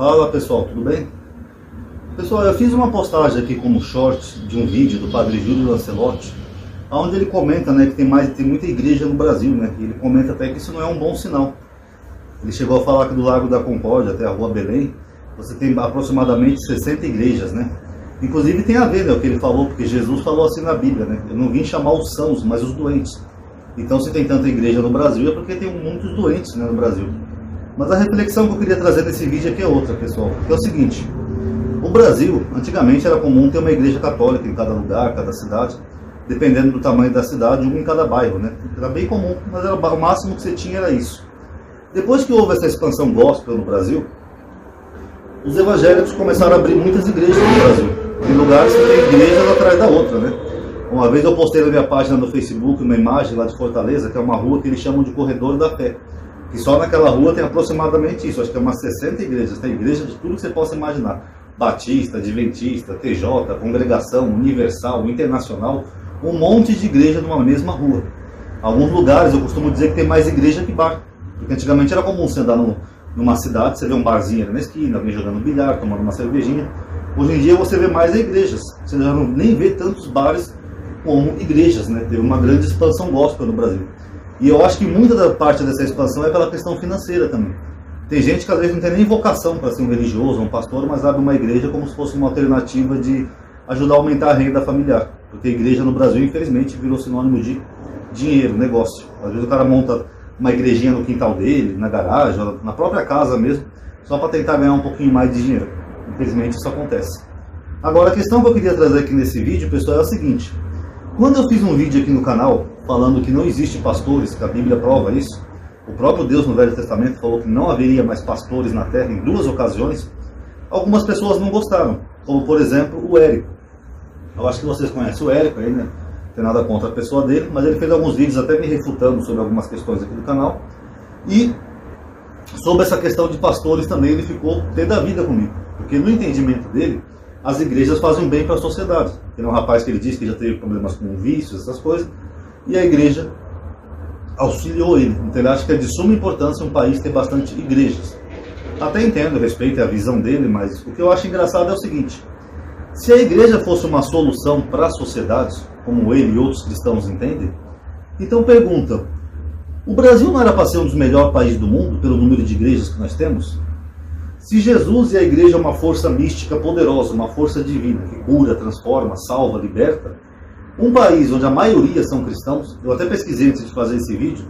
Fala pessoal, tudo bem? Pessoal, eu fiz uma postagem aqui como short de um vídeo do Padre Júlio Lancelotti, onde ele comenta né, que tem, mais, tem muita igreja no Brasil, né? E ele comenta até que isso não é um bom sinal. Ele chegou a falar que do Lago da Concórdia até a Rua Belém, você tem aproximadamente 60 igrejas, né? Inclusive tem a ver, né, o que ele falou, porque Jesus falou assim na Bíblia, né? Eu não vim chamar os sãos, mas os doentes. Então se tem tanta igreja no Brasil é porque tem muitos doentes né, no Brasil. Mas a reflexão que eu queria trazer nesse vídeo aqui é outra, pessoal. Que é o seguinte, o Brasil, antigamente era comum ter uma igreja católica em cada lugar, cada cidade, dependendo do tamanho da cidade, uma em cada bairro, né? Era bem comum, mas era, o máximo que você tinha era isso. Depois que houve essa expansão gospel no Brasil, os evangélicos começaram a abrir muitas igrejas no Brasil. Em lugares que tem igrejas atrás da outra, né? Uma vez eu postei na minha página no Facebook uma imagem lá de Fortaleza, que é uma rua que eles chamam de Corredor da Fé. Que só naquela rua tem aproximadamente isso, acho que é umas 60 igrejas. Tem igreja de tudo que você possa imaginar. Batista, Adventista, TJ, Congregação, Universal, Internacional, um monte de igreja numa mesma rua. Alguns lugares eu costumo dizer que tem mais igreja que bar. Porque antigamente era comum você andar no, numa cidade, você vê um barzinho ali na esquina, alguém jogando bilhar, tomando uma cervejinha. Hoje em dia você vê mais igrejas. Você já não nem vê tantos bares como igrejas, né? Teve uma grande expansão gospel no Brasil. E eu acho que muita da parte dessa expansão é pela questão financeira também. Tem gente que às vezes não tem nem vocação para ser um religioso, um pastor, mas abre uma igreja como se fosse uma alternativa de ajudar a aumentar a renda familiar. Porque a igreja no Brasil, infelizmente, virou sinônimo de dinheiro, negócio. Às vezes o cara monta uma igrejinha no quintal dele, na garagem, na própria casa mesmo, só para tentar ganhar um pouquinho mais de dinheiro. Infelizmente isso acontece. Agora a questão que eu queria trazer aqui nesse vídeo, pessoal, é a seguinte. Quando eu fiz um vídeo aqui no canal falando que não existe pastores, que a Bíblia prova isso, o próprio Deus no Velho Testamento falou que não haveria mais pastores na terra em duas ocasiões, algumas pessoas não gostaram, como por exemplo o Érico. Eu acho que vocês conhecem o Érico aí, né? Não tem nada contra a pessoa dele, mas ele fez alguns vídeos até me refutando sobre algumas questões aqui do canal. E sobre essa questão de pastores também ele ficou ter da vida comigo. Porque no entendimento dele, as igrejas fazem bem para a sociedade. Tem um rapaz que ele disse que já teve problemas com vícios, essas coisas, e a igreja auxiliou ele. Então ele acha que é de suma importância um país ter bastante igrejas. Até entendo, respeito a visão dele, mas o que eu acho engraçado é o seguinte: se a igreja fosse uma solução para a sociedade, como ele e outros cristãos entendem, então pergunta: o Brasil não era para ser um dos melhores países do mundo pelo número de igrejas que nós temos? Se Jesus e a igreja é uma força mística poderosa, uma força divina que cura, transforma, salva, liberta, um país onde a maioria são cristãos, eu até pesquisei antes de fazer esse vídeo,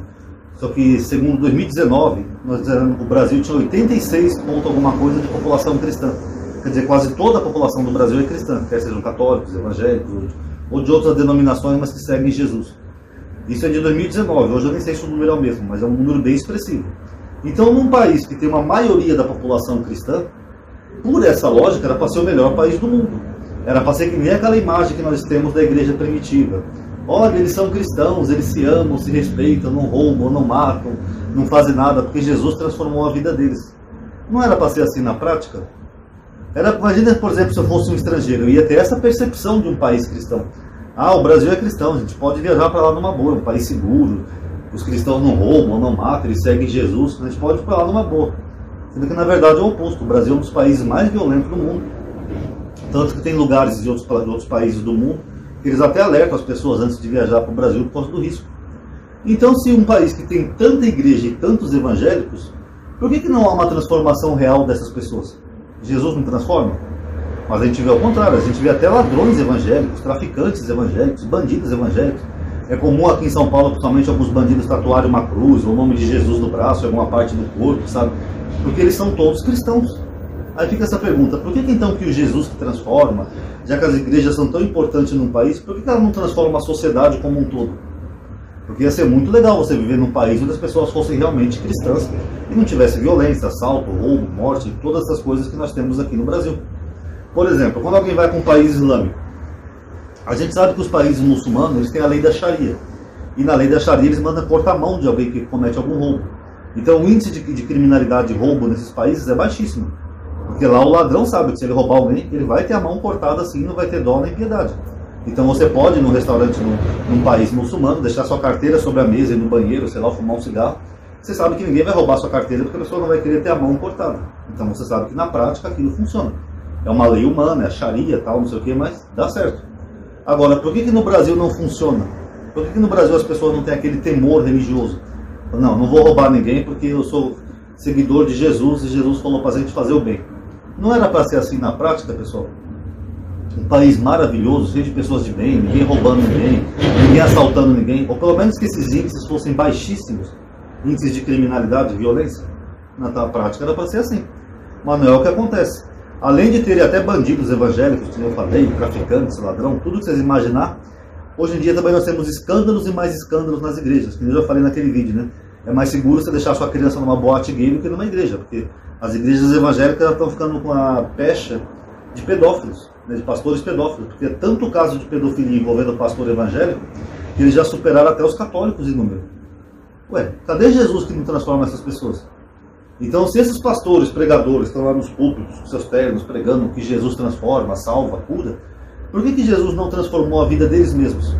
só que segundo 2019, nós, o Brasil tinha 86 ponto alguma coisa de população cristã. Quer dizer, quase toda a população do Brasil é cristã, quer sejam católicos, evangélicos ou de outras denominações, mas que seguem Jesus. Isso é de 2019, hoje eu nem sei se o número é o mesmo, mas é um número bem expressivo. Então, num país que tem uma maioria da população cristã, por essa lógica, era para ser o melhor país do mundo. Era para ser que nem aquela imagem que nós temos da igreja primitiva. Olha, eles são cristãos, eles se amam, se respeitam, não roubam, não matam, não fazem nada, porque Jesus transformou a vida deles. Não era para ser assim na prática? Era, imagina, por exemplo, se eu fosse um estrangeiro, eu ia ter essa percepção de um país cristão. Ah, o Brasil é cristão, a gente pode viajar para lá numa boa, é um país seguro, os cristãos não roubam, não matam, eles seguem Jesus, a gente pode falar numa boa. Sendo que na verdade é o oposto. O Brasil é um dos países mais violentos do mundo. Tanto que tem lugares de outros, de outros países do mundo que eles até alertam as pessoas antes de viajar para o Brasil por causa do risco. Então, se um país que tem tanta igreja e tantos evangélicos, por que, que não há uma transformação real dessas pessoas? Jesus não transforma? Mas a gente vê ao contrário, a gente vê até ladrões evangélicos, traficantes evangélicos, bandidos evangélicos. É comum aqui em São Paulo, principalmente alguns bandidos tatuarem uma cruz, o nome de Jesus no braço, alguma parte do corpo, sabe? Porque eles são todos cristãos. Aí fica essa pergunta, por que, que então que o Jesus que transforma, já que as igrejas são tão importantes num país, por que, que ela não transforma a sociedade como um todo? Porque ia ser muito legal você viver num país onde as pessoas fossem realmente cristãs e não tivesse violência, assalto, roubo, morte, todas essas coisas que nós temos aqui no Brasil. Por exemplo, quando alguém vai para um país islâmico, a gente sabe que os países muçulmanos eles têm a lei da Sharia. E na lei da Sharia eles mandam cortar a mão de alguém que comete algum roubo. Então o índice de, de criminalidade de roubo nesses países é baixíssimo. Porque lá o ladrão sabe que se ele roubar alguém, ele vai ter a mão cortada assim, não vai ter dó nem piedade. Então você pode ir num restaurante num, num, país muçulmano, deixar sua carteira sobre a mesa e no banheiro, sei lá, fumar um cigarro, você sabe que ninguém vai roubar sua carteira porque a pessoa não vai querer ter a mão cortada. Então você sabe que na prática aquilo funciona. É uma lei humana, é a Sharia, tal, não sei o que, mas dá certo. Agora, por que, que no Brasil não funciona? Por que, que no Brasil as pessoas não têm aquele temor religioso? Não, não vou roubar ninguém porque eu sou seguidor de Jesus e Jesus falou para a gente fazer o bem. Não era para ser assim na prática, pessoal? Um país maravilhoso, cheio de pessoas de bem, ninguém roubando ninguém, ninguém assaltando ninguém, ou pelo menos que esses índices fossem baixíssimos índices de criminalidade, violência. Na prática era para ser assim. Mas não é o que acontece. Além de ter até bandidos evangélicos, como eu falei, traficantes, ladrão, tudo que vocês imaginar, hoje em dia também nós temos escândalos e mais escândalos nas igrejas, que eu já falei naquele vídeo, né? É mais seguro você deixar sua criança numa boate gay do que numa igreja, porque as igrejas evangélicas estão ficando com a pecha de pedófilos, né, de pastores pedófilos, porque é tanto caso de pedofilia envolvendo pastor evangélico que eles já superaram até os católicos em número. Ué, cadê Jesus que não transforma essas pessoas? Então, se esses pastores, pregadores, estão lá nos púlpitos, com seus ternos, pregando que Jesus transforma, salva, cura, por que, que Jesus não transformou a vida deles mesmos?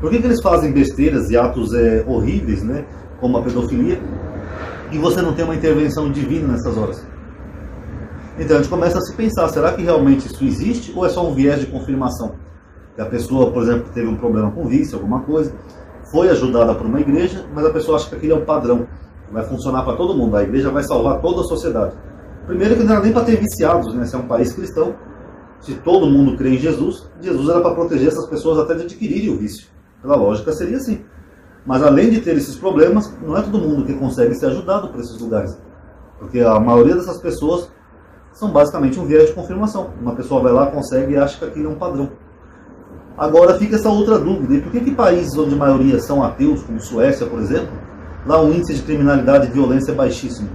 Por que, que eles fazem besteiras e atos é, horríveis, né, como a pedofilia, e você não tem uma intervenção divina nessas horas? Então a gente começa a se pensar, será que realmente isso existe ou é só um viés de confirmação? Que a pessoa, por exemplo, teve um problema com vício, alguma coisa, foi ajudada por uma igreja, mas a pessoa acha que aquele é um padrão, vai funcionar para todo mundo, a igreja vai salvar toda a sociedade. Primeiro que não era nem para ter viciados, né? Se é um país cristão, se todo mundo crê em Jesus, Jesus era para proteger essas pessoas até de adquirirem o vício. Pela lógica seria assim. Mas além de ter esses problemas, não é todo mundo que consegue ser ajudado por esses lugares. Porque a maioria dessas pessoas são basicamente um viés de confirmação. Uma pessoa vai lá, consegue e acha que aquilo é um padrão. Agora fica essa outra dúvida: e por que, que países onde a maioria são ateus, como Suécia, por exemplo, lá o índice de criminalidade e violência é baixíssimo?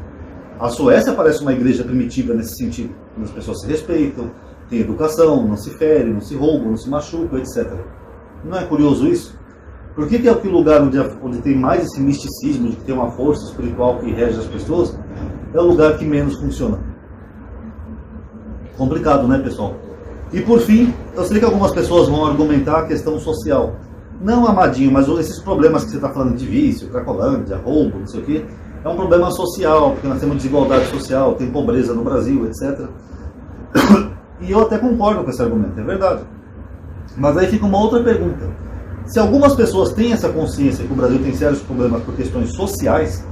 A Suécia parece uma igreja primitiva nesse sentido, as pessoas se respeitam, têm educação, não se ferem, não se roubam, não se machucam, etc. Não é curioso isso? Por que, que é o lugar onde, onde tem mais esse misticismo, de que tem uma força espiritual que rege as pessoas, é o lugar que menos funciona? Complicado, né, pessoal? E por fim, eu sei que algumas pessoas vão argumentar a questão social. Não, amadinho, mas esses problemas que você está falando de vício, cracolândia, roubo, não sei o quê, é um problema social, porque nós temos desigualdade social, tem pobreza no Brasil, etc. E eu até concordo com esse argumento, é verdade. Mas aí fica uma outra pergunta. Se algumas pessoas têm essa consciência que o Brasil tem sérios problemas por questões sociais,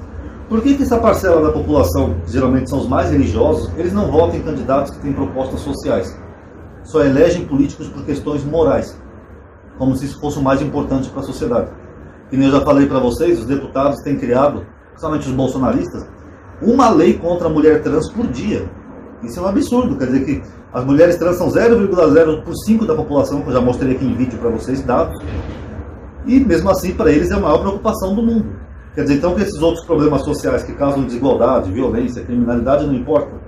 por que, que essa parcela da população, que geralmente são os mais religiosos, eles não votam em candidatos que têm propostas sociais? só elegem políticos por questões morais, como se isso fosse o mais importante para a sociedade. E eu já falei para vocês, os deputados têm criado, principalmente os bolsonaristas, uma lei contra a mulher trans por dia. Isso é um absurdo, quer dizer que as mulheres trans são 0,05 da população, que eu já mostrei aqui em vídeo para vocês, dados. E mesmo assim, para eles é a maior preocupação do mundo. Quer dizer, então que esses outros problemas sociais que causam desigualdade, violência, criminalidade não importam.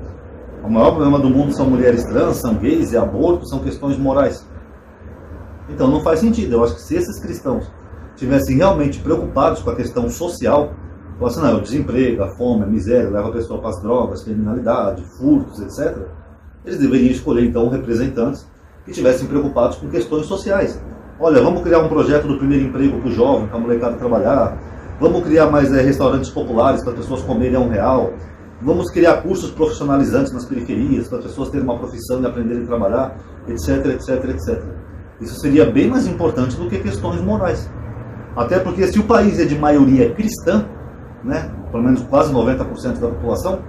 O maior problema do mundo são mulheres trans, são gays e aborto, são questões morais. Então não faz sentido. Eu acho que se esses cristãos tivessem realmente preocupados com a questão social, falassem, não, o desemprego, a fome, a miséria, leva a pessoa para as drogas, criminalidade, furtos, etc., eles deveriam escolher então representantes que tivessem preocupados com questões sociais. Olha, vamos criar um projeto do primeiro emprego para o jovem, para a molecada trabalhar, vamos criar mais é, restaurantes populares para as pessoas comerem a um real, Vamos criar cursos profissionalizantes nas periferias, para as pessoas terem uma profissão e aprenderem a trabalhar, etc, etc, etc. Isso seria bem mais importante do que questões morais. Até porque se o país é de maioria cristã, né, pelo menos quase 90% da população,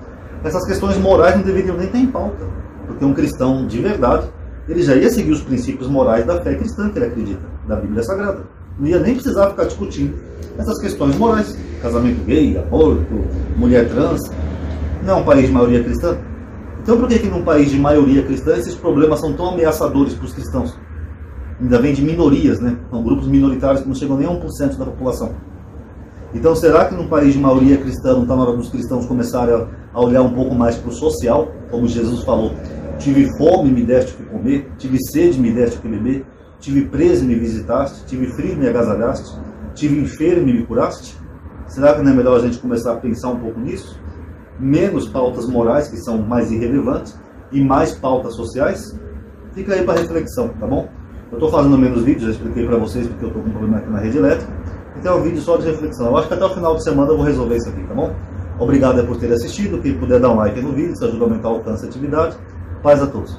essas questões morais não deveriam nem estar em pauta. Porque um cristão de verdade, ele já ia seguir os princípios morais da fé cristã que ele acredita, da Bíblia Sagrada. Não ia nem precisar ficar discutindo essas questões morais. Casamento gay, aborto, mulher trans, não é um país de maioria cristã? Então por que, que num país de maioria cristã esses problemas são tão ameaçadores para os cristãos? Ainda vem de minorias, né? São grupos minoritários que não chegam nem a 1% da população. Então será que num país de maioria cristã não está na hora dos cristãos começarem a, olhar um pouco mais para o social? Como Jesus falou, tive fome me deste o que comer, tive sede me deste o que beber, tive preso e me visitaste, tive frio e me agasalhaste, tive enfermo e me curaste? Será que não é melhor a gente começar a pensar um pouco nisso? menos pautas morais, que são mais irrelevantes, e mais pautas sociais, fica aí para reflexão, tá bom? Eu estou fazendo menos vídeos, já expliquei para vocês porque eu estou com um problema aqui na rede elétrica, ter um vídeo só de reflexão. Eu acho que até o final de semana eu vou resolver isso aqui, tá bom? Obrigado por ter assistido. Quem puder dar um like no vídeo, isso ajuda a aumentar o alcance e atividade. Paz a todos.